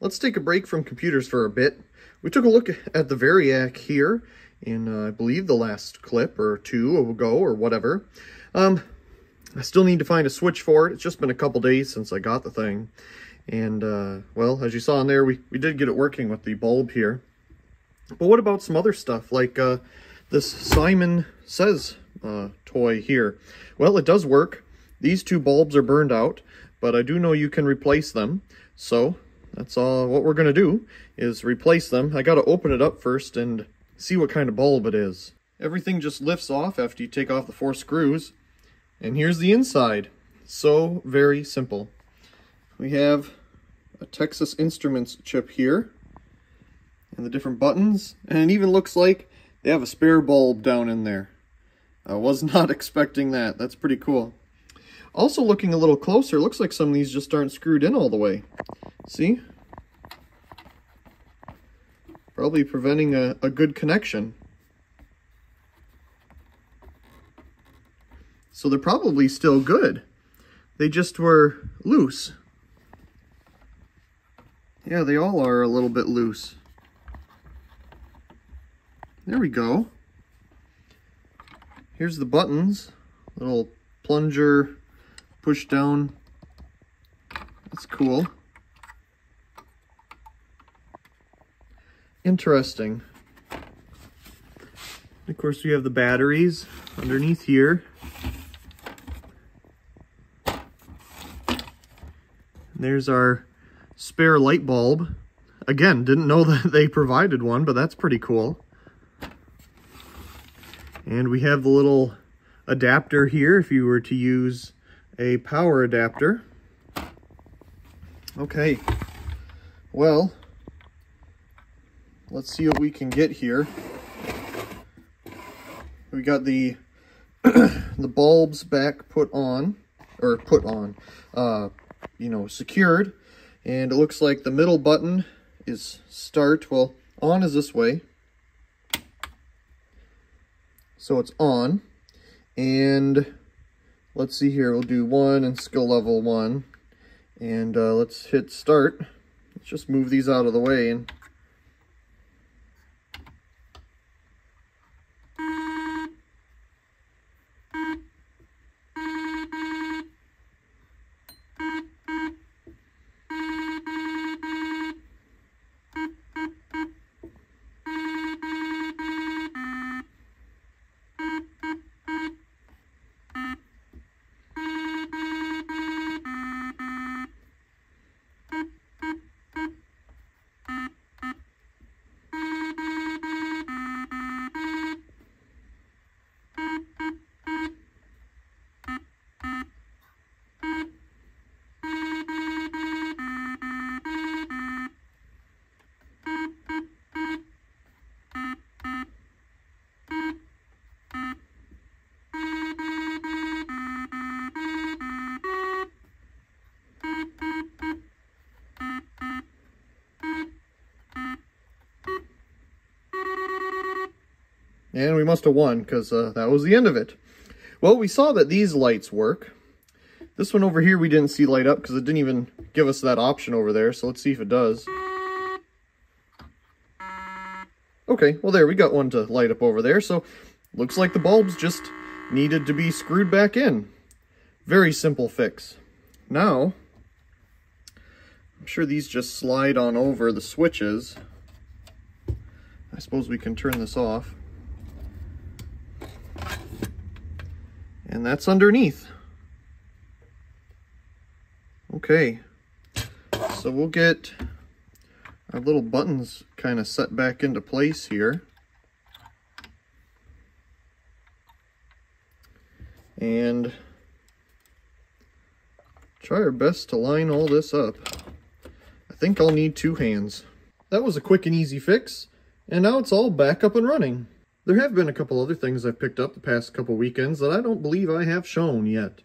Let's take a break from computers for a bit. We took a look at the Variac here in, uh, I believe, the last clip or two ago or whatever. Um, I still need to find a switch for it. It's just been a couple days since I got the thing. And, uh, well, as you saw in there, we, we did get it working with the bulb here. But what about some other stuff, like uh, this Simon Says uh, toy here? Well, it does work. These two bulbs are burned out, but I do know you can replace them. So that's all what we're going to do is replace them. I got to open it up first and see what kind of bulb it is. Everything just lifts off after you take off the four screws. And here's the inside. So very simple. We have a Texas Instruments chip here and the different buttons. And it even looks like they have a spare bulb down in there. I was not expecting that. That's pretty cool. Also looking a little closer, looks like some of these just aren't screwed in all the way. See? Probably preventing a, a good connection. So they're probably still good. They just were loose. Yeah, they all are a little bit loose. There we go. Here's the buttons. Little plunger, push down. That's cool. Interesting. Of course, we have the batteries underneath here. There's our spare light bulb. Again, didn't know that they provided one, but that's pretty cool. And we have the little adapter here if you were to use a power adapter. Okay, well, let's see what we can get here. We got the the bulbs back put on, or put on, uh, you know, secured. And it looks like the middle button is start. Well, on is this way. So it's on. And let's see here. We'll do one and skill level one. And uh, let's hit start. Let's just move these out of the way and And we must have won because uh, that was the end of it. Well, we saw that these lights work. This one over here we didn't see light up because it didn't even give us that option over there. So let's see if it does. Okay, well there, we got one to light up over there. So looks like the bulbs just needed to be screwed back in. Very simple fix. Now, I'm sure these just slide on over the switches. I suppose we can turn this off. And that's underneath. Okay, so we'll get our little buttons kind of set back into place here. And try our best to line all this up. I think I'll need two hands. That was a quick and easy fix, and now it's all back up and running. There have been a couple other things I've picked up the past couple weekends that I don't believe I have shown yet.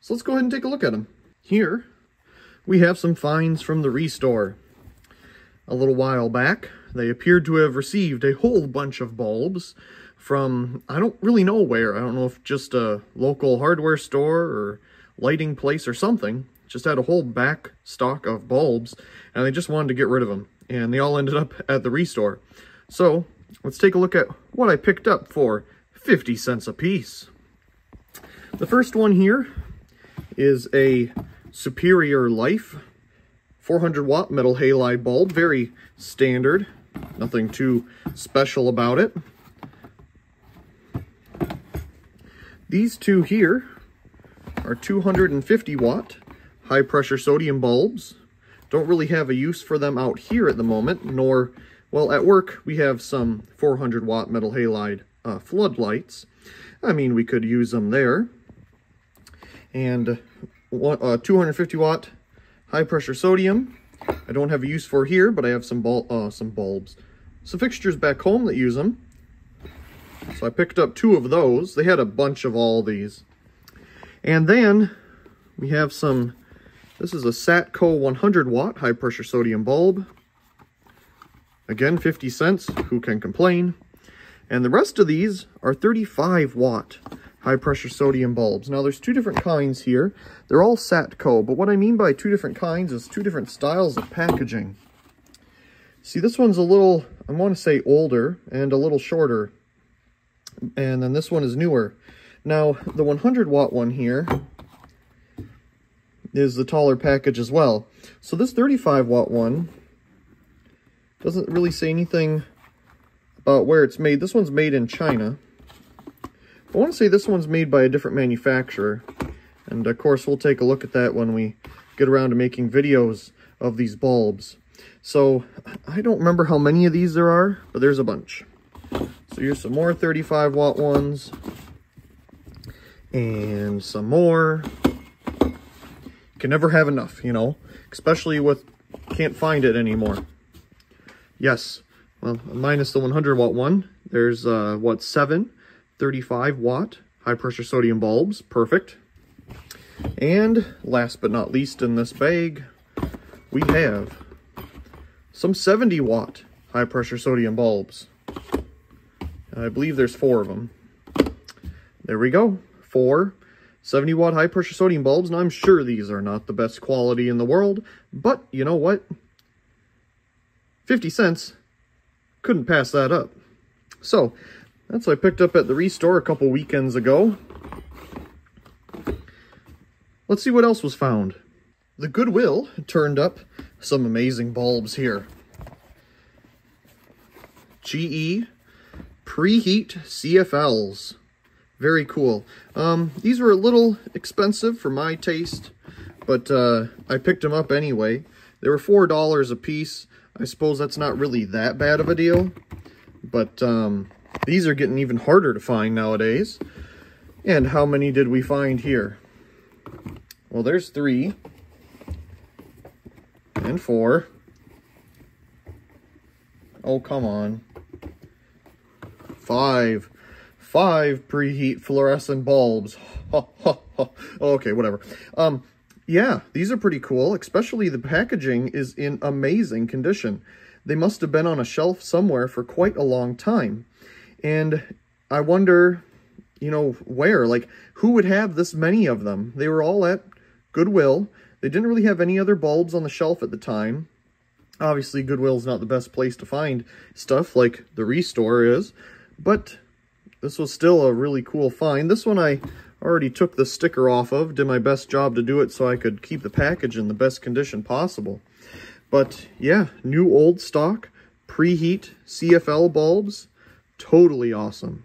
So let's go ahead and take a look at them. Here, we have some finds from the Restore. A little while back, they appeared to have received a whole bunch of bulbs from, I don't really know where. I don't know if just a local hardware store or lighting place or something. just had a whole back stock of bulbs and they just wanted to get rid of them. And they all ended up at the restore. So let's take a look at what I picked up for 50 cents a piece. The first one here is a Superior Life 400 watt metal halide bulb. Very standard, nothing too special about it. These two here are 250 watt high pressure sodium bulbs. Don't really have a use for them out here at the moment, nor, well, at work we have some 400 watt metal halide uh, floodlights. I mean, we could use them there. And uh, 250 watt high pressure sodium. I don't have a use for here, but I have some, bul uh, some bulbs. Some fixtures back home that use them. So I picked up two of those. They had a bunch of all these. And then we have some, this is a Satco 100 watt high pressure sodium bulb. Again, 50 cents, who can complain? And the rest of these are 35 watt high pressure sodium bulbs. Now there's two different kinds here. They're all Satco, but what I mean by two different kinds is two different styles of packaging. See, this one's a little, I want to say older and a little shorter and then this one is newer. Now, the 100 watt one here is the taller package as well. So this 35 watt one doesn't really say anything about where it's made. This one's made in China. I want to say this one's made by a different manufacturer. And of course, we'll take a look at that when we get around to making videos of these bulbs. So I don't remember how many of these there are, but there's a bunch. So here's some more 35 watt ones. And some more. Can never have enough, you know, especially with, can't find it anymore. Yes, well, minus the 100 watt one, there's, uh, what, seven 35 watt high pressure sodium bulbs. Perfect. And last but not least in this bag, we have some 70 watt high pressure sodium bulbs. I believe there's four of them. There we go. Four 70 watt high pressure sodium bulbs. Now I'm sure these are not the best quality in the world, but you know what? 50 cents. Couldn't pass that up. So that's what I picked up at the Restore a couple weekends ago. Let's see what else was found. The Goodwill turned up some amazing bulbs here. GE preheat CFLs. Very cool. Um, these were a little expensive for my taste, but uh, I picked them up anyway. They were $4 a piece. I suppose that's not really that bad of a deal, but um, these are getting even harder to find nowadays. And how many did we find here? Well, there's three and four. Oh, come on five, five preheat fluorescent bulbs. okay, whatever. Um, yeah, these are pretty cool, especially the packaging is in amazing condition. They must have been on a shelf somewhere for quite a long time. And I wonder, you know, where? Like, who would have this many of them? They were all at Goodwill. They didn't really have any other bulbs on the shelf at the time. Obviously, Goodwill's not the best place to find stuff like the Restore is. But this was still a really cool find. This one I already took the sticker off of, did my best job to do it so I could keep the package in the best condition possible. But yeah, new old stock, preheat CFL bulbs, totally awesome.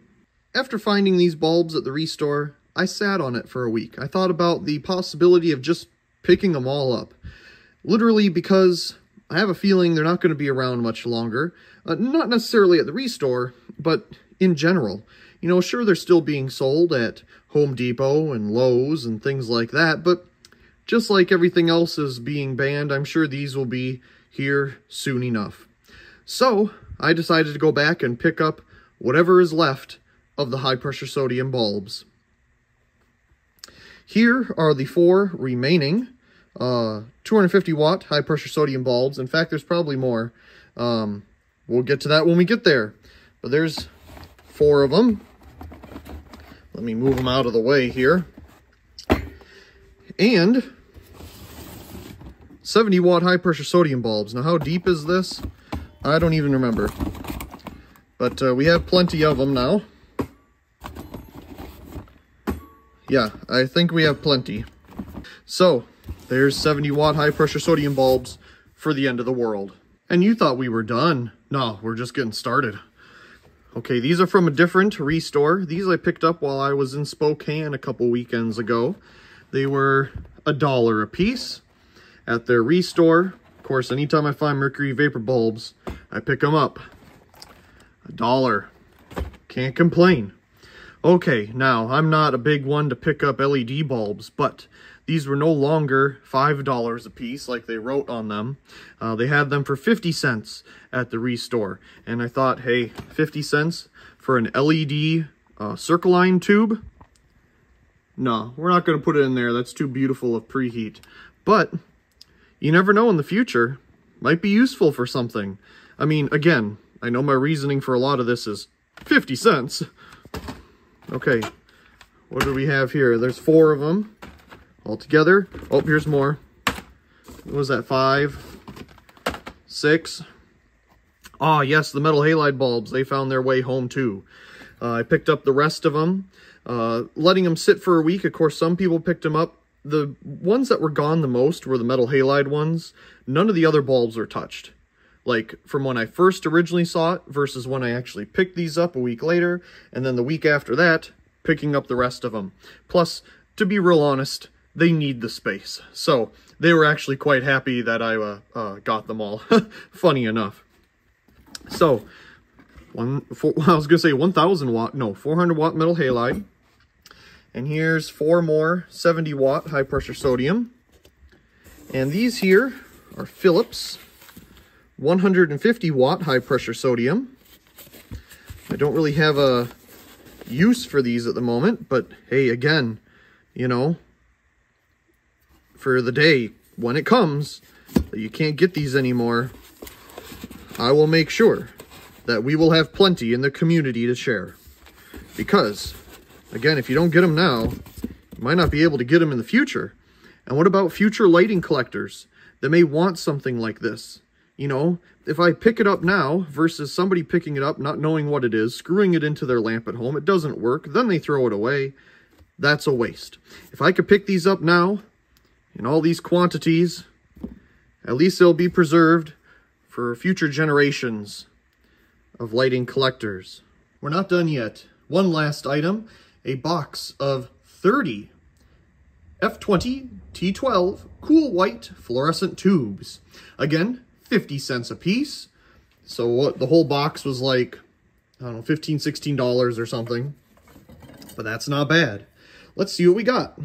After finding these bulbs at the Restore, I sat on it for a week. I thought about the possibility of just picking them all up. Literally because I have a feeling they're not going to be around much longer. Uh, not necessarily at the Restore, but in general. You know, sure, they're still being sold at Home Depot and Lowe's and things like that, but just like everything else is being banned, I'm sure these will be here soon enough. So, I decided to go back and pick up whatever is left of the high-pressure sodium bulbs. Here are the four remaining uh, 250 watt high-pressure sodium bulbs. In fact, there's probably more. Um, we'll get to that when we get there. But there's four of them. Let me move them out of the way here. And 70 watt high pressure sodium bulbs. Now how deep is this? I don't even remember. But uh, we have plenty of them now. Yeah, I think we have plenty. So, there's 70 watt high pressure sodium bulbs for the end of the world. And you thought we were done. No, we're just getting started. Okay, these are from a different restore. These I picked up while I was in Spokane a couple weekends ago. They were a dollar a piece at their restore. Of course, anytime I find mercury vapor bulbs, I pick them up. A dollar. Can't complain. Okay, now, I'm not a big one to pick up LED bulbs, but these were no longer $5 a piece like they wrote on them. Uh, they had them for 50 cents at the Restore. And I thought, hey, 50 cents for an LED uh, circline tube? No, we're not going to put it in there. That's too beautiful of preheat. But you never know in the future. Might be useful for something. I mean, again, I know my reasoning for a lot of this is 50 cents. Okay, what do we have here? There's four of them all together. Oh, here's more. What was that, five, six? Ah, yes, the metal halide bulbs. They found their way home too. Uh, I picked up the rest of them, uh, letting them sit for a week. Of course, some people picked them up. The ones that were gone the most were the metal halide ones. None of the other bulbs were touched. Like, from when I first originally saw it versus when I actually picked these up a week later, and then the week after that, picking up the rest of them. Plus, to be real honest, they need the space. So they were actually quite happy that I uh, uh, got them all. Funny enough. So, one, four, I was going to say 1,000 watt, no, 400 watt metal halide. And here's four more 70 watt high pressure sodium. And these here are Philips 150 watt high pressure sodium. I don't really have a use for these at the moment, but hey, again, you know, for the day when it comes that you can't get these anymore, I will make sure that we will have plenty in the community to share. Because, again, if you don't get them now, you might not be able to get them in the future. And what about future lighting collectors that may want something like this? You know, if I pick it up now versus somebody picking it up, not knowing what it is, screwing it into their lamp at home, it doesn't work, then they throw it away. That's a waste. If I could pick these up now, in all these quantities, at least they'll be preserved for future generations of lighting collectors. We're not done yet. One last item, a box of 30 F20 T12 cool white fluorescent tubes. Again, 50 cents a piece. So what the whole box was like, I don't know, 15 $16 or something. But that's not bad. Let's see what we got.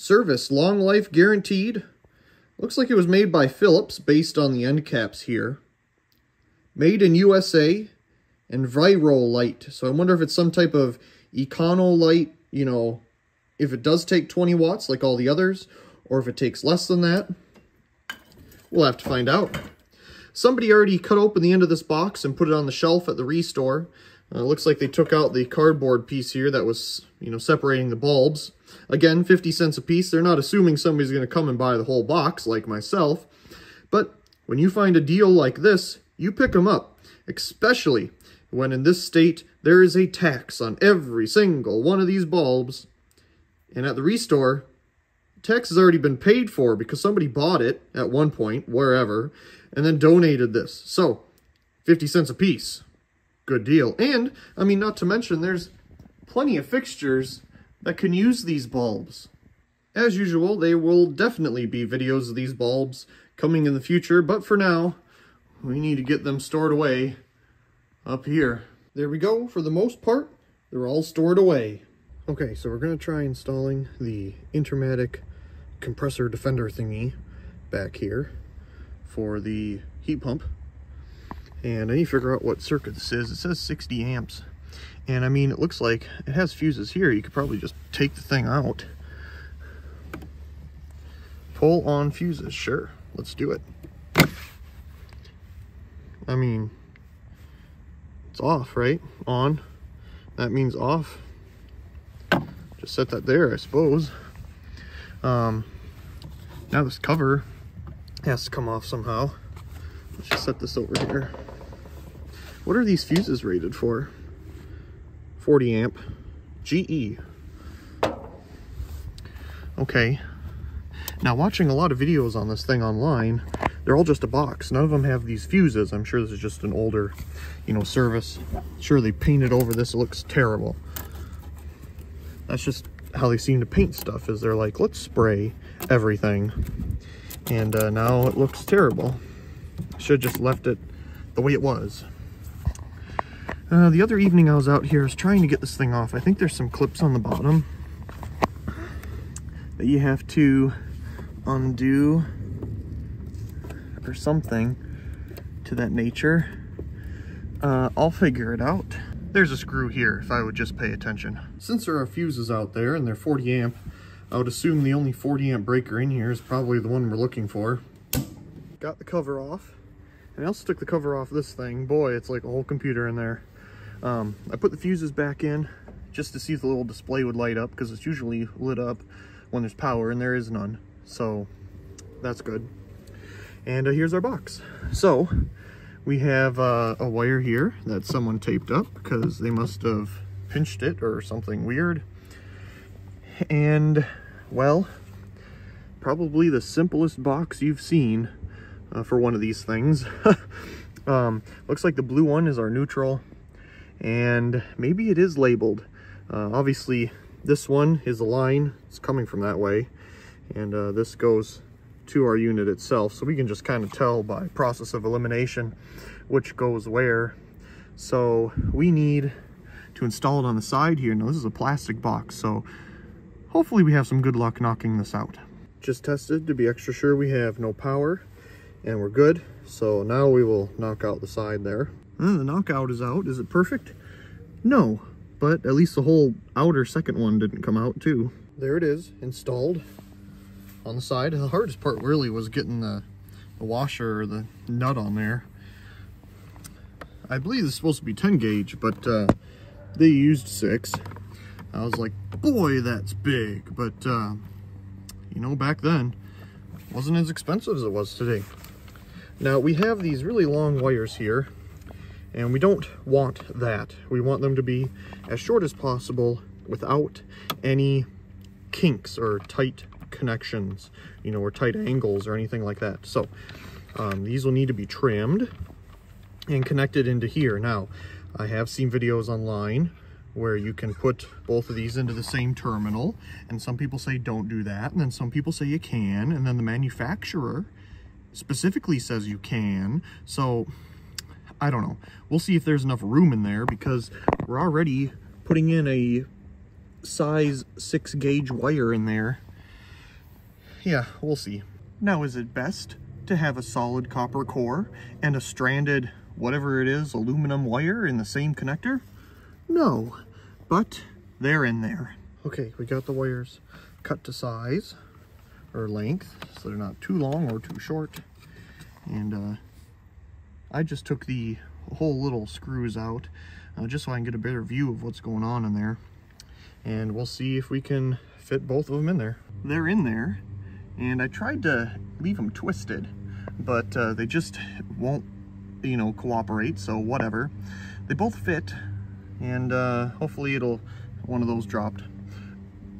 Service, long life guaranteed. Looks like it was made by Philips based on the end caps here. Made in USA and Light. So I wonder if it's some type of Econo light, you know, if it does take 20 watts like all the others, or if it takes less than that. We'll have to find out. Somebody already cut open the end of this box and put it on the shelf at the restore. Uh, looks like they took out the cardboard piece here that was, you know, separating the bulbs. Again, 50 cents a piece. They're not assuming somebody's going to come and buy the whole box like myself. But when you find a deal like this, you pick them up, especially when in this state there is a tax on every single one of these bulbs. And at the restore, tax has already been paid for because somebody bought it at one point, wherever, and then donated this. So, 50 cents a piece. Good deal. And, I mean, not to mention, there's plenty of fixtures that can use these bulbs. As usual, there will definitely be videos of these bulbs coming in the future, but for now, we need to get them stored away up here. There we go. For the most part, they're all stored away. Okay, so we're going to try installing the Intermatic compressor defender thingy back here for the heat pump. And I need to figure out what circuit this is. It says 60 amps. And I mean, it looks like it has fuses here. You could probably just take the thing out. Pull on fuses, sure. Let's do it. I mean, it's off, right? On. That means off. Just set that there, I suppose. Um, Now this cover has to come off somehow. Let's just set this over here. What are these fuses rated for? 40 amp GE. Okay. Now watching a lot of videos on this thing online, they're all just a box. None of them have these fuses. I'm sure this is just an older, you know, service. Sure, they painted over this. It looks terrible. That's just how they seem to paint stuff is they're like, let's spray everything. And uh, now it looks terrible. Should just left it the way it was. Uh, the other evening I was out here, I was trying to get this thing off. I think there's some clips on the bottom that you have to undo or something to that nature. Uh, I'll figure it out. There's a screw here if I would just pay attention. Since there are fuses out there and they're 40 amp, I would assume the only 40 amp breaker in here is probably the one we're looking for. Got the cover off. And I also took the cover off this thing. Boy, it's like a whole computer in there. Um, I put the fuses back in just to see if the little display would light up because it's usually lit up when there's power and there is none. So that's good. And uh, here's our box. So we have uh, a wire here that someone taped up because they must have pinched it or something weird. And well, probably the simplest box you've seen uh, for one of these things. um, looks like the blue one is our neutral and maybe it is labeled. Uh, obviously, this one is a line. It's coming from that way. And uh, this goes to our unit itself. So we can just kind of tell by process of elimination which goes where. So we need to install it on the side here. Now this is a plastic box, so hopefully we have some good luck knocking this out. Just tested to be extra sure we have no power and we're good. So now we will knock out the side there. And the knockout is out. Is it perfect? No, but at least the whole outer second one didn't come out too. There it is, installed on the side. The hardest part really was getting the, the washer or the nut on there. I believe is supposed to be 10 gauge, but uh, they used six. I was like, boy, that's big. But, uh, you know, back then, wasn't as expensive as it was today. Now, we have these really long wires here and we don't want that. We want them to be as short as possible without any kinks or tight connections, you know, or tight angles or anything like that. So um, these will need to be trimmed and connected into here. Now, I have seen videos online where you can put both of these into the same terminal and some people say don't do that and then some people say you can and then the manufacturer specifically says you can so I don't know. We'll see if there's enough room in there because we're already putting in a size 6 gauge wire in there. Yeah, we'll see. Now, is it best to have a solid copper core and a stranded, whatever it is, aluminum wire in the same connector? No, but they're in there. Okay, we got the wires cut to size or length, so they're not too long or too short. And uh, I just took the whole little screws out uh, just so I can get a better view of what's going on in there. And we'll see if we can fit both of them in there. They're in there, and I tried to leave them twisted, but uh, they just won't, you know, cooperate, so whatever. They both fit, and uh, hopefully it'll, one of those dropped.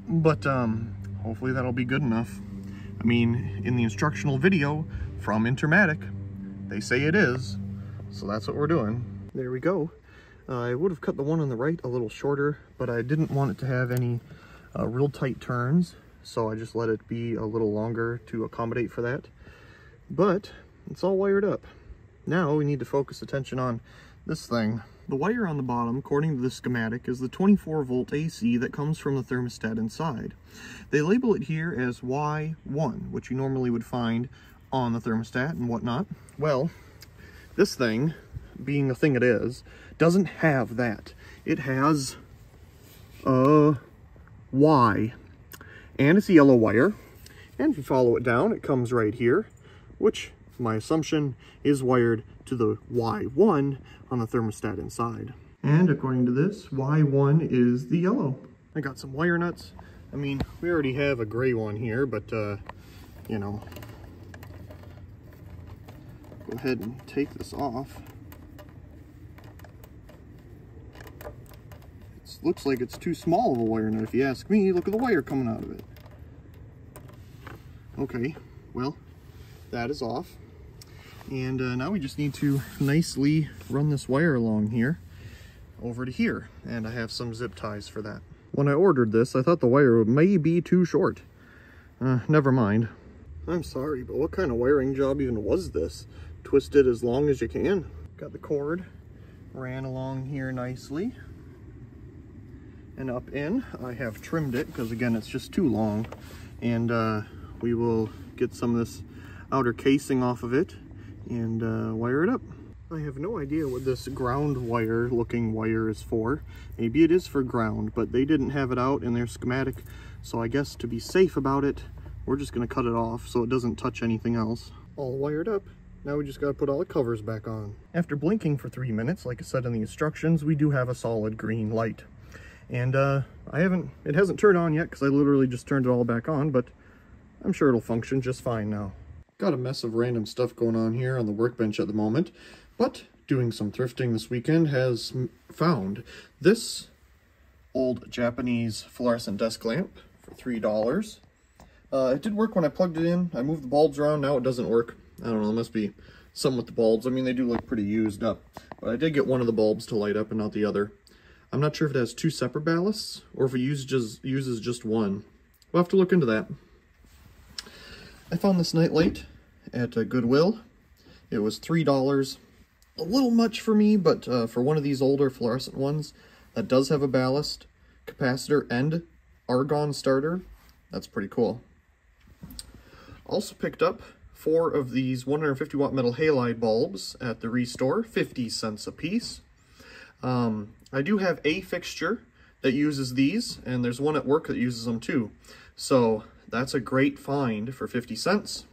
But um, hopefully that'll be good enough. I mean, in the instructional video from Intermatic, they say it is, so that's what we're doing. There we go. Uh, I would have cut the one on the right a little shorter, but I didn't want it to have any uh, real tight turns, so I just let it be a little longer to accommodate for that. But it's all wired up. Now we need to focus attention on this thing. The wire on the bottom, according to the schematic, is the 24 volt AC that comes from the thermostat inside. They label it here as Y1, which you normally would find on the thermostat and whatnot. Well, this thing, being the thing it is, doesn't have that. It has a Y, and it's a yellow wire. And if you follow it down, it comes right here, which my assumption is wired to the Y1 on the thermostat inside. And according to this, Y1 is the yellow. I got some wire nuts. I mean, we already have a gray one here, but uh, you know, go ahead and take this off. It looks like it's too small of a wire nut if you ask me. Look at the wire coming out of it. Okay, well, that is off. And uh, now we just need to nicely run this wire along here over to here. And I have some zip ties for that. When I ordered this, I thought the wire may be too short. Uh, never mind. I'm sorry, but what kind of wiring job even was this? Twist it as long as you can. Got the cord, ran along here nicely. And up in, I have trimmed it, because again, it's just too long. And uh, we will get some of this outer casing off of it and uh, wire it up. I have no idea what this ground wire looking wire is for. Maybe it is for ground, but they didn't have it out in their schematic. So I guess to be safe about it, we're just gonna cut it off so it doesn't touch anything else. All wired up. Now we just gotta put all the covers back on. After blinking for three minutes, like I said in the instructions, we do have a solid green light. And uh, I haven't, it hasn't turned on yet because I literally just turned it all back on, but I'm sure it'll function just fine now. Got a mess of random stuff going on here on the workbench at the moment. But doing some thrifting this weekend has found this old Japanese fluorescent desk lamp for $3. Uh, it did work when I plugged it in. I moved the bulbs around. Now it doesn't work. I don't know. It must be some with the bulbs. I mean, they do look pretty used up. But I did get one of the bulbs to light up and not the other. I'm not sure if it has two separate ballasts or if it uses just, uses just one. We'll have to look into that. I found this night light at uh, Goodwill. It was $3 a little much for me, but uh, for one of these older fluorescent ones that does have a ballast, capacitor, and argon starter, that's pretty cool. Also picked up four of these 150 watt metal halide bulbs at the Restore, 50 cents a piece. Um, I do have a fixture that uses these, and there's one at work that uses them too. So that's a great find for 50 cents.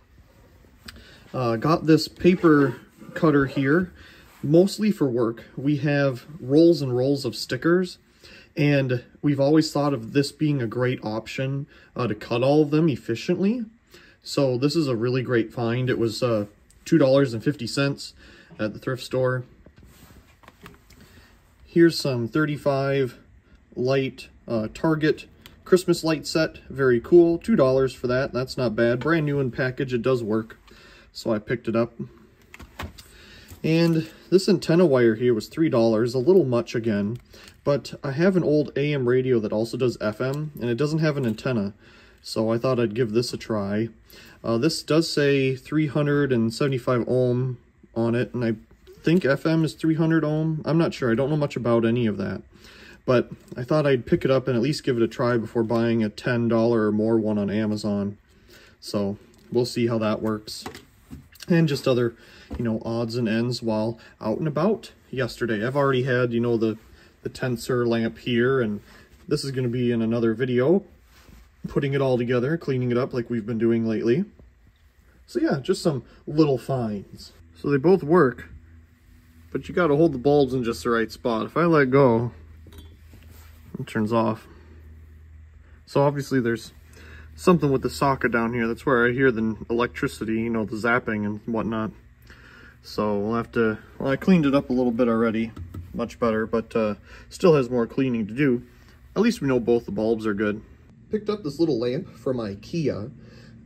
Uh, got this paper cutter here mostly for work. We have rolls and rolls of stickers, and we've always thought of this being a great option uh, to cut all of them efficiently. So this is a really great find. It was uh, $2.50 at the thrift store. Here's some 35 light uh, Target Christmas light set. Very cool. $2 for that. That's not bad. Brand new in package. It does work. So I picked it up. And this antenna wire here was $3, a little much again, but I have an old AM radio that also does FM, and it doesn't have an antenna, so I thought I'd give this a try. Uh, this does say 375 ohm on it, and I think FM is 300 ohm. I'm not sure. I don't know much about any of that. But I thought I'd pick it up and at least give it a try before buying a $10 or more one on Amazon. So we'll see how that works. And just other you know, odds and ends while out and about yesterday. I've already had, you know, the, the tensor lamp here, and this is going to be in another video, putting it all together, cleaning it up like we've been doing lately. So yeah, just some little finds. So they both work, but you got to hold the bulbs in just the right spot. If I let go, it turns off. So obviously there's something with the socket down here. That's where I hear the electricity, you know, the zapping and whatnot. So we'll have to, well, I cleaned it up a little bit already, much better, but uh, still has more cleaning to do. At least we know both the bulbs are good. Picked up this little lamp from IKEA.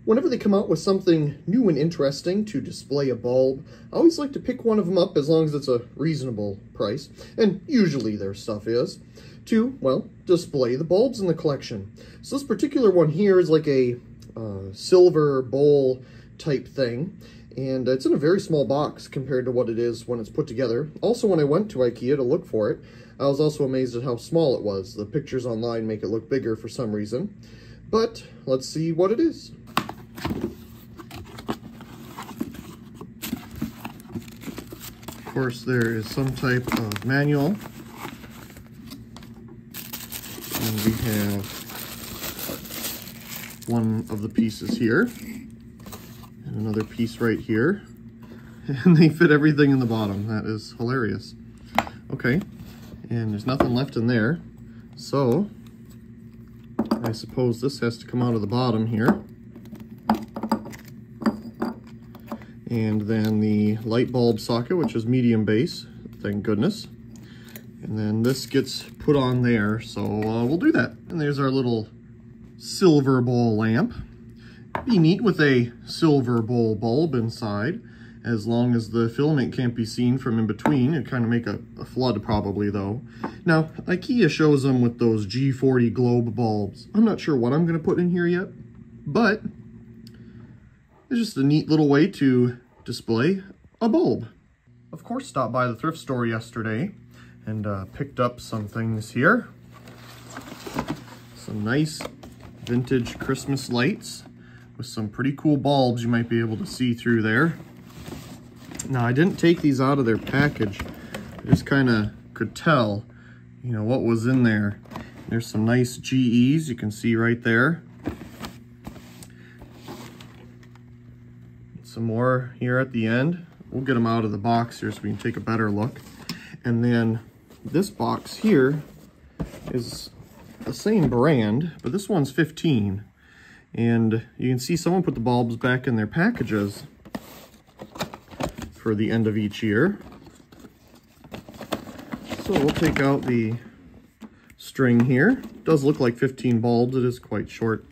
Whenever they come out with something new and interesting to display a bulb, I always like to pick one of them up as long as it's a reasonable price, and usually their stuff is, to, well, display the bulbs in the collection. So this particular one here is like a uh, silver bowl type thing, and it's in a very small box compared to what it is when it's put together. Also, when I went to Ikea to look for it, I was also amazed at how small it was. The pictures online make it look bigger for some reason. But let's see what it is. Of course, there is some type of manual. And we have one of the pieces here and another piece right here. And they fit everything in the bottom. That is hilarious. Okay, and there's nothing left in there. So, I suppose this has to come out of the bottom here. And then the light bulb socket, which is medium base, thank goodness. And then this gets put on there, so uh, we'll do that. And there's our little silver bowl lamp. Be neat with a silver bowl bulb inside, as long as the filament can't be seen from in between. It'd kind of make a, a flood probably though. Now, IKEA shows them with those G40 globe bulbs. I'm not sure what I'm gonna put in here yet, but it's just a neat little way to display a bulb. Of course, stopped by the thrift store yesterday and uh, picked up some things here. Some nice vintage Christmas lights with some pretty cool bulbs you might be able to see through there. Now, I didn't take these out of their package. I just kind of could tell, you know, what was in there. There's some nice GEs you can see right there. Some more here at the end. We'll get them out of the box here so we can take a better look. And then this box here is the same brand, but this one's 15. And you can see someone put the bulbs back in their packages for the end of each year. So we'll take out the string here. It does look like 15 bulbs. It is quite short.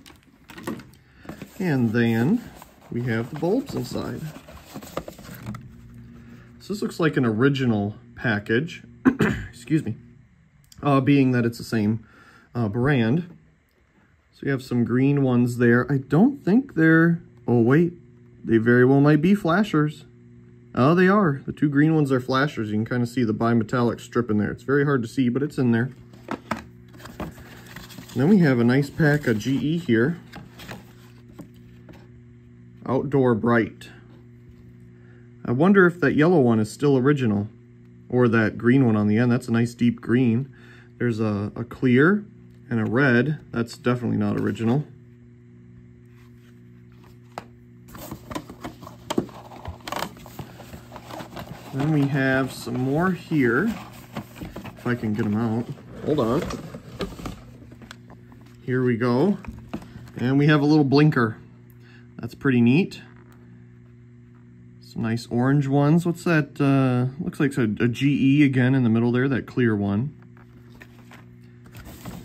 And then we have the bulbs inside. So this looks like an original package. Excuse me. Uh, being that it's the same uh, brand. So you have some green ones there. I don't think they're... Oh, wait. They very well might be flashers. Oh, they are. The two green ones are flashers. You can kind of see the bimetallic strip in there. It's very hard to see, but it's in there. then we have a nice pack of GE here. Outdoor Bright. I wonder if that yellow one is still original or that green one on the end. That's a nice deep green. There's a, a clear and a red. That's definitely not original. Then we have some more here. If I can get them out. Hold on. Here we go. And we have a little blinker. That's pretty neat. Some nice orange ones. What's that? Uh, looks like a, a GE again in the middle there, that clear one.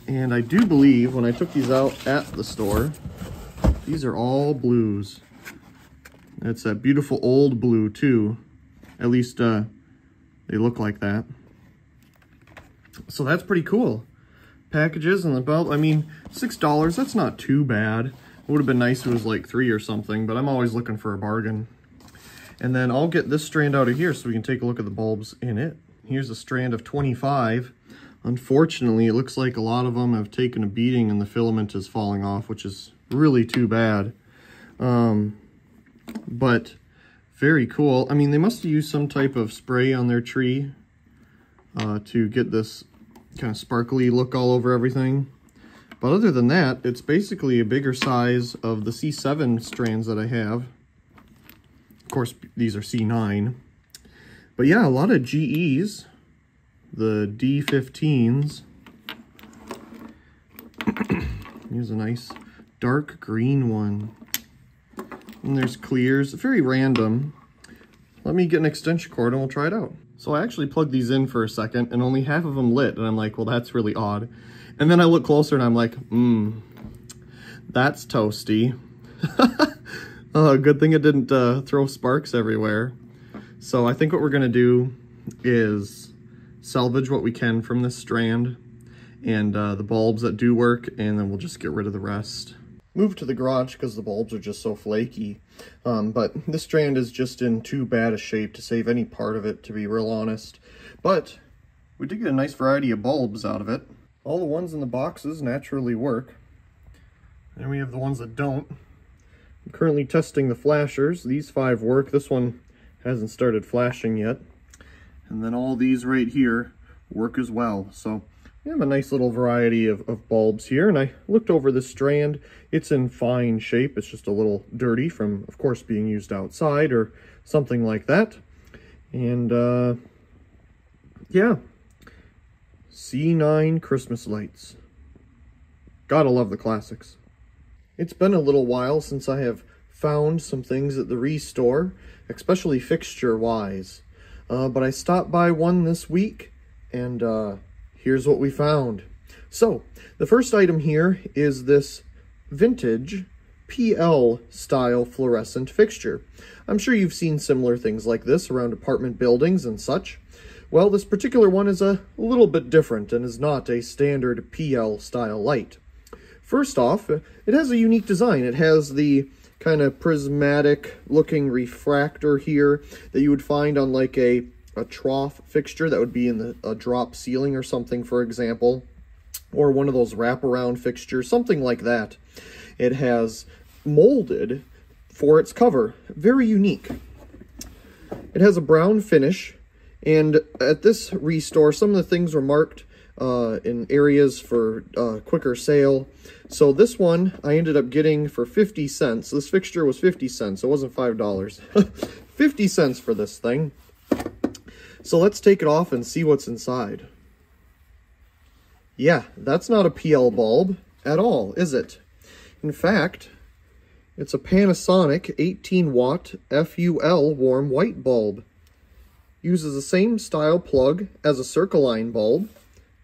And I do believe when I took these out at the store, these are all blues. It's that beautiful old blue too. At least uh, they look like that. So that's pretty cool. Packages and the belt, I mean, $6, that's not too bad. It would have been nice if it was like three or something, but I'm always looking for a bargain. And then I'll get this strand out of here so we can take a look at the bulbs in it. Here's a strand of 25. Unfortunately, it looks like a lot of them have taken a beating and the filament is falling off, which is really too bad. Um, but very cool. I mean, they must have used some type of spray on their tree uh, to get this kind of sparkly look all over everything. But other than that, it's basically a bigger size of the C7 strands that I have Of course, these are C9. But yeah, a lot of GEs, the D15s. Here's a nice dark green one. And there's clears, very random. Let me get an extension cord and we'll try it out. So I actually plugged these in for a second and only half of them lit. And I'm like, well, that's really odd. And then I look closer and I'm like, mmm, that's toasty. Uh, good thing it didn't uh, throw sparks everywhere. So I think what we're gonna do is salvage what we can from this strand and uh, the bulbs that do work, and then we'll just get rid of the rest. Move to the garage because the bulbs are just so flaky. Um, but this strand is just in too bad a shape to save any part of it, to be real honest. But we did get a nice variety of bulbs out of it. All the ones in the boxes naturally work. And we have the ones that don't. I'm currently testing the flashers. These five work. This one hasn't started flashing yet. And then all these right here work as well. So we have a nice little variety of, of bulbs here. And I looked over the strand. It's in fine shape. It's just a little dirty from, of course, being used outside or something like that. And uh, yeah, C9 Christmas lights. Gotta love the classics. It's been a little while since I have found some things at the Restore, especially fixture-wise. Uh, but I stopped by one this week, and uh, here's what we found. So, the first item here is this vintage PL style fluorescent fixture. I'm sure you've seen similar things like this around apartment buildings and such. Well, this particular one is a little bit different and is not a standard PL style light. First off, it has a unique design. It has the kind of prismatic looking refractor here that you would find on like a, a trough fixture that would be in the, a drop ceiling or something, for example, or one of those wraparound fixtures, something like that. It has molded for its cover. Very unique. It has a brown finish, and at this restore, some of the things were marked uh, in areas for uh, quicker sale. So this one I ended up getting for 50 cents. This fixture was 50 cents. It wasn't $5. 50 cents for this thing. So let's take it off and see what's inside. Yeah, that's not a PL bulb at all, is it? In fact, it's a Panasonic 18 watt FUL warm white bulb. Uses the same style plug as a Circline bulb,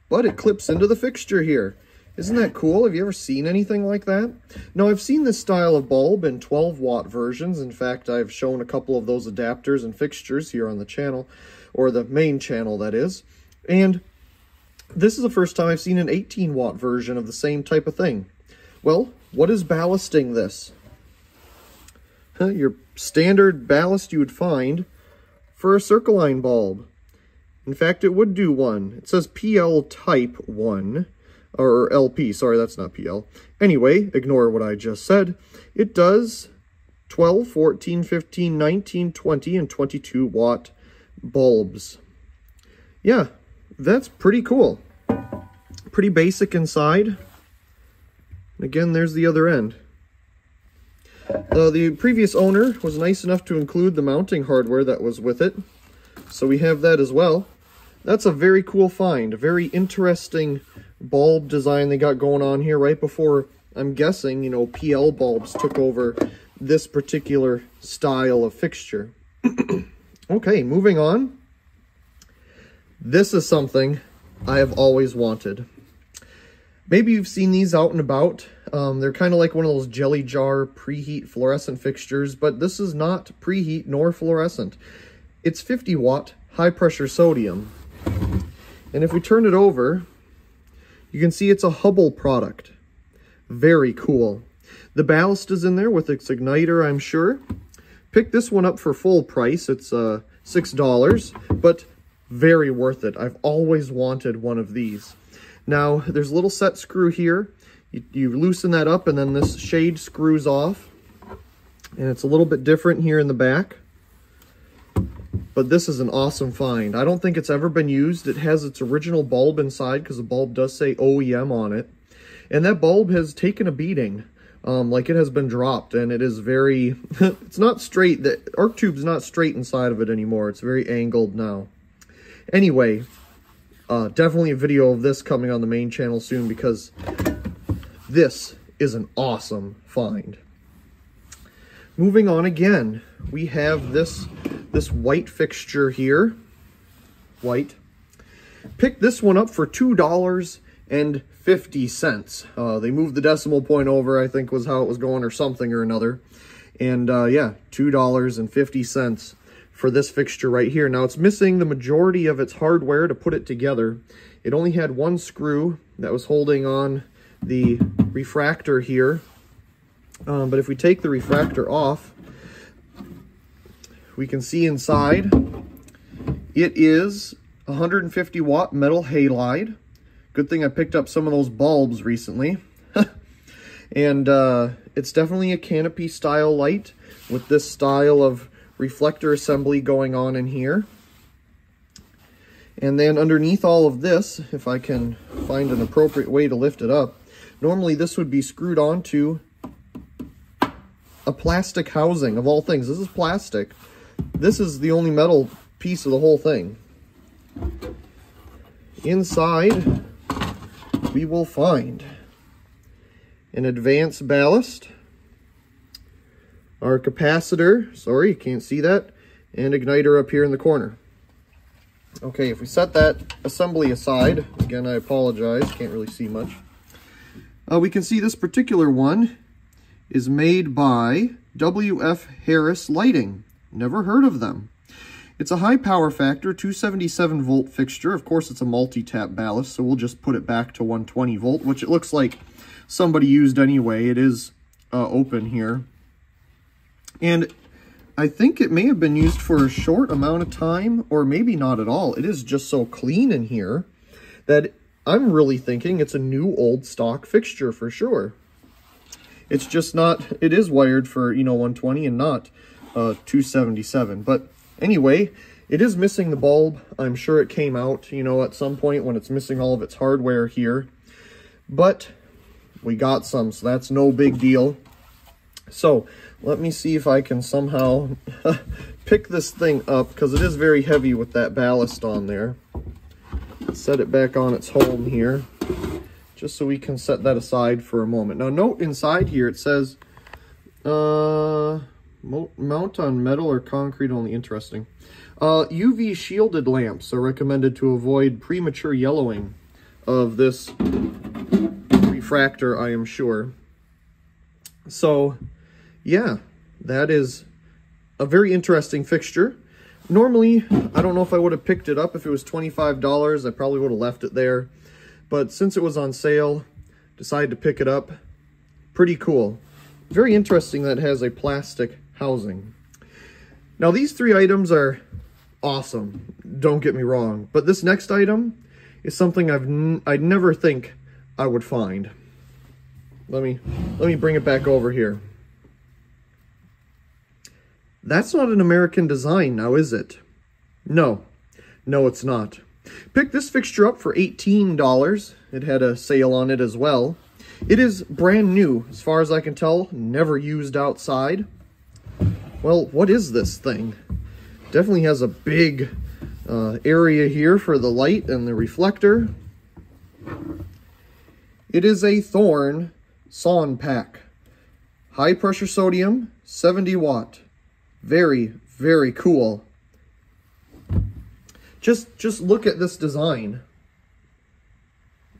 but it clips into the fixture here. Isn't that cool? Have you ever seen anything like that? No, I've seen this style of bulb in 12 watt versions. In fact, I've shown a couple of those adapters and fixtures here on the channel, or the main channel that is. And this is the first time I've seen an 18 watt version of the same type of thing. Well, what is ballasting this? Huh, your standard ballast you would find for a Circline bulb. In fact, it would do one. It says PL type 1, or LP, sorry, that's not PL. Anyway, ignore what I just said. It does 12, 14, 15, 19, 20, and 22 watt bulbs. Yeah, that's pretty cool. Pretty basic inside. Again, there's the other end. Uh, the previous owner was nice enough to include the mounting hardware that was with it. So we have that as well. That's a very cool find. A very interesting bulb design they got going on here right before, I'm guessing, you know, PL bulbs took over this particular style of fixture. okay, moving on. This is something I have always wanted. Maybe you've seen these out and about. Um, they're kind of like one of those jelly jar preheat fluorescent fixtures, but this is not preheat nor fluorescent. It's 50 watt high pressure sodium. And if we turn it over, you can see it's a Hubbell product. Very cool. The ballast is in there with its igniter, I'm sure. Pick this one up for full price. It's uh, $6, but very worth it. I've always wanted one of these. Now, there's a little set screw here. You, you loosen that up and then this shade screws off. And it's a little bit different here in the back. But this is an awesome find. I don't think it's ever been used. It has its original bulb inside because the bulb does say OEM on it. And that bulb has taken a beating. Um, like it has been dropped and it is very, it's not straight, the arc tube's not straight inside of it anymore. It's very angled now. Anyway, uh, definitely a video of this coming on the main channel soon because this is an awesome find. Moving on again, we have this, this white fixture here. White. Picked this one up for $2.50. Uh, they moved the decimal point over, I think was how it was going or something or another. And uh, yeah, $2.50 for this fixture right here. Now it's missing the majority of its hardware to put it together. It only had one screw that was holding on the refractor here. Um, but if we take the refractor off, we can see inside it is 150 watt metal halide. Good thing I picked up some of those bulbs recently. and uh, it's definitely a canopy style light with this style of reflector assembly going on in here. And then underneath all of this, if I can find an appropriate way to lift it up, normally this would be screwed onto a plastic housing of all things. This is plastic. This is the only metal piece of the whole thing. Inside, we will find an Advance ballast, our capacitor, sorry, you can't see that, and igniter up here in the corner. Okay, if we set that assembly aside, again, I apologize, can't really see much. Uh, we can see this particular one is made by WF Harris Lighting. Never heard of them. It's a high power factor, 277 volt fixture. Of course, it's a multi-tap ballast, so we'll just put it back to 120 volt, which it looks like somebody used anyway. It is uh, open here. And I think it may have been used for a short amount of time, or maybe not at all. It is just so clean in here that I'm really thinking it's a new old stock fixture for sure. It's just not, it is wired for, you know, 120 and not uh, 277. But anyway, it is missing the bulb. I'm sure it came out, you know, at some point when it's missing all of its hardware here. But we got some, so that's no big deal. So let me see if I can somehow pick this thing up because it is very heavy with that ballast on there. Set it back on its home here just so we can set that aside for a moment. Now note inside here it says uh, mount on metal or concrete only. Interesting. Uh, UV shielded lamps are recommended to avoid premature yellowing of this refractor, I am sure. So yeah, that is a very interesting fixture. Normally, I don't know if I would have picked it up if it was $25. I probably would have left it there. But since it was on sale, decided to pick it up. Pretty cool. Very interesting that it has a plastic housing. Now these three items are awesome, don't get me wrong. But this next item is something I've n I'd never think I would find. Let me, let me bring it back over here. That's not an American design now, is it? No. No, it's not. Picked this fixture up for $18. It had a sale on it as well. It is brand new, as far as I can tell, never used outside. Well, what is this thing? Definitely has a big uh, area here for the light and the reflector. It is a Thorn Sawn Sonpak. High pressure sodium, 70 watt. Very, very cool. Just, just look at this design.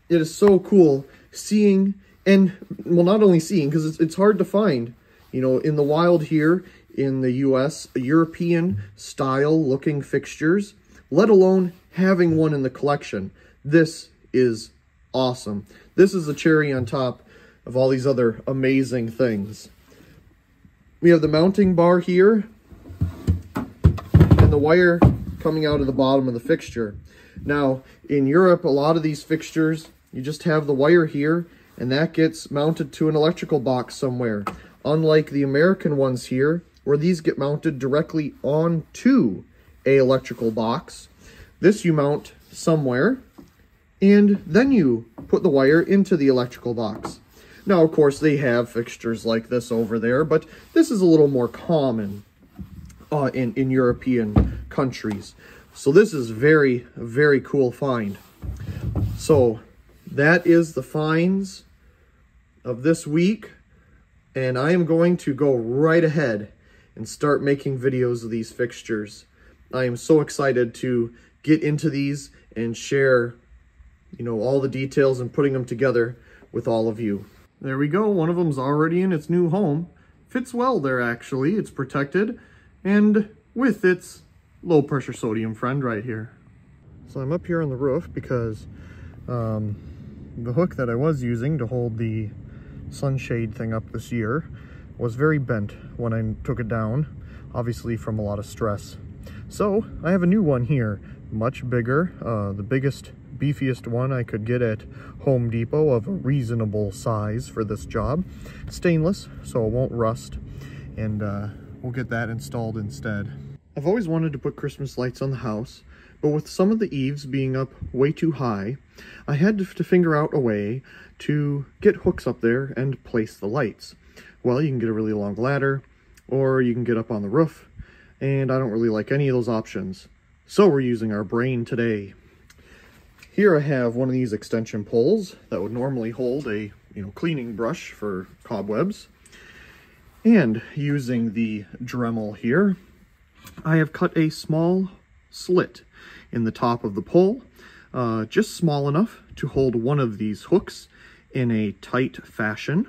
It is so cool seeing, and, well, not only seeing, because it's, it's hard to find, you know, in the wild here in the U.S., European style looking fixtures, let alone having one in the collection. This is awesome. This is a cherry on top of all these other amazing things. We have the mounting bar here and the wire coming out of the bottom of the fixture. Now, in Europe, a lot of these fixtures, you just have the wire here and that gets mounted to an electrical box somewhere. Unlike the American ones here, where these get mounted directly onto a electrical box. This you mount somewhere, and then you put the wire into the electrical box. Now, of course, they have fixtures like this over there, but this is a little more common uh, in, in European countries. So this is very, very cool find. So that is the finds of this week. And I am going to go right ahead and start making videos of these fixtures. I am so excited to get into these and share, you know, all the details and putting them together with all of you. There we go. One of them's already in its new home. Fits well there, actually. It's protected and with its low pressure sodium friend right here. So I'm up here on the roof because um, the hook that I was using to hold the sunshade thing up this year was very bent when I took it down, obviously from a lot of stress. So I have a new one here, much bigger, uh, the biggest beefiest one I could get at Home Depot of a reasonable size for this job. Stainless, so it won't rust, and uh, we'll get that installed instead. I've always wanted to put Christmas lights on the house, but with some of the eaves being up way too high, I had to, to figure out a way to get hooks up there and place the lights. Well, you can get a really long ladder, or you can get up on the roof, and I don't really like any of those options. So we're using our brain today. Here I have one of these extension poles that would normally hold a you know cleaning brush for cobwebs. And using the Dremel here, I have cut a small slit in the top of the pole, uh, just small enough to hold one of these hooks in a tight fashion.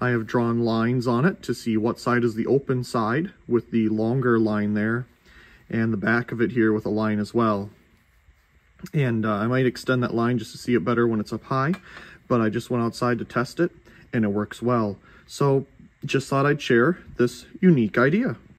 I have drawn lines on it to see what side is the open side with the longer line there and the back of it here with a line as well. And uh, I might extend that line just to see it better when it's up high, but I just went outside to test it and it works well. So just thought I'd share this unique idea.